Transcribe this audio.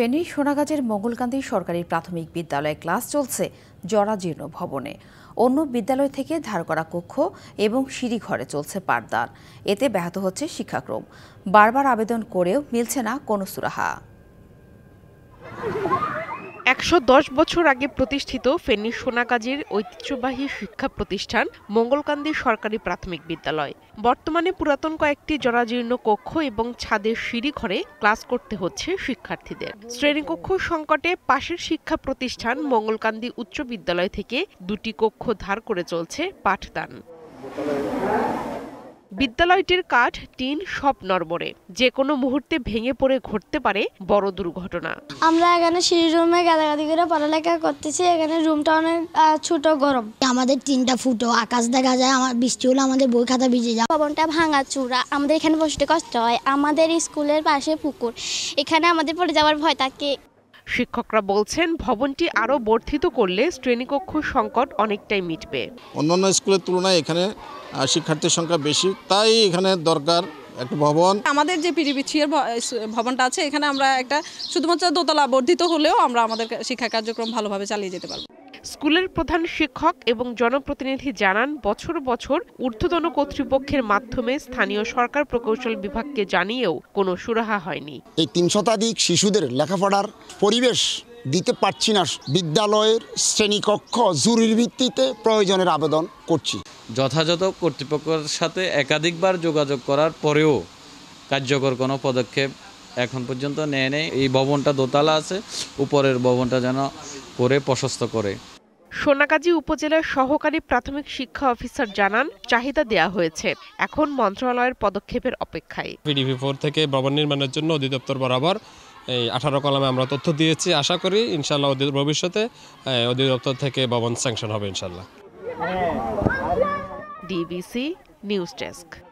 ফেনীর সোনাগাজের মঙ্গলকান্দি সরকারি প্রাথমিক বিদ্যালয়ে ক্লাস চলছে জরাজীর্ণ ভবনে। অন্য বিদ্যালয় থেকে ধার করা কক্ষ এবং সিঁড়ি ঘরে চলছে পাঠদান। এতে ব্যাহত হচ্ছে শিক্ষাক্রম। বারবার আবেদন করেও মিলছে না কোনো সুরাহা। একশো দশ বছর আগে প্রতিষ্ঠিত ফেনী সোনাগাজীর ঐতিহ্যবাহী শিক্ষা প্রতিষ্ঠান মঙ্গলকান্দি সরকারি প্রাথমিক বিদ্যালয়। বর্তমানে পুরাতন কয়েকটি জরাজীর্ণ কক্ষ এবং ছাদের সিঁড়ি ঘরে ক্লাস করতে হচ্ছে শিক্ষার্থীদের। শ্রেণীকক্ষ সংকটে পাশের শিক্ষা প্রতিষ্ঠান মঙ্গলকান্দি উচ্চ বিদ্যালয় থেকে দুটি কক্ষ ধার করে চলছে পাঠদান। বিদ্যালয়টির কাঠ টিন সব নড়বড়ে। যে কোনো মুহূর্তে ভেঙে পড়ে ঘটতে পারে বড় দুর্ঘটনা। আমরা এখানে সিঁড়ি রুমে গাদাগাদি করে পড়ালেখা করতেছি। এখানে রুমটা অনেক ছোট গরম। আমাদের তিনটা ফুটো আকাশ দেখা যায় আমার বৃষ্টি হলে আমাদের বই খাতা ভিজে যায়। ভবনটা ভাঙা চূড়া আমাদের এখানে বসতে কষ্ট হয়। আমাদের স্কুলের পাশে পুকুর এখানে আমাদের পড়ে যাওয়ার ভয় থাকে। শিক্ষকরা বলছেন ভবনটি আরও বর্ধিত করলে শ্রেণীকক্ষ সংকট অনেকটাই মিটবে। অন্যান্য স্কুলের তুলনায় এখানে শিক্ষার্থীর সংখ্যা বেশি তাই এখানে দরকার একটা ভবন। আমাদের যে পিরিবিছিয়ার ভবনটা আছে এখানে আমরা একটা শুধুমাত্র দোতলা বর্ধিত হলেও আমরা আমাদের শিক্ষা কার্যক্রম ভালোভাবে চালিয়ে যেতে পারব। স্কুলের প্রধান শিক্ষক এবং জনপ্রতিনিধি জানান বছর বছর ঊর্ধ্বতন কর্তৃপক্ষের মাধ্যমে স্থানীয় সরকার প্রকৌশল বিভাগকে জানিয়েও কোনো সুরাহা হয়নি। এই তিন শতাধিক শিশুদের লেখাপড়ার পরিবেশ দিতে পারছি না। বিদ্যালয়ের শ্রেণীকক্ষ জরুরি ভিত্তিতে প্রয়োজনের আবেদন করছি। যথাযথ কর্তৃপক্ষের সাথে একাধিকবার যোগাযোগ করার পরেও কার্যকর কোনো পদক্ষেপ এখন পর্যন্ত নেয় নেই। এই ভবনটা দোতলা আছে উপরের ভবনটা যেন করে প্রশস্ত করে। সোনাগাজী উপজেলার সহকারী প্রাথমিক শিক্ষা অফিসার জানান চাহিদা দেয়া হয়েছে। এখন মন্ত্রণালয়ের পদক্ষেপের অপেক্ষায়। পিডিপি ফোর থেকে ভবন নির্মাণের জন্য অধিদপ্তর বরাবর এই আঠারো কলমে আমরা তথ্য দিয়েছি। আশা করি ইনশাল্লাহ অধি- ভবিষ্যতে অধিদপ্তর থেকে ভবন স্যাংশন হবে ইনশাল্লাহ ডিবিসি নিউজ ডেস্ক।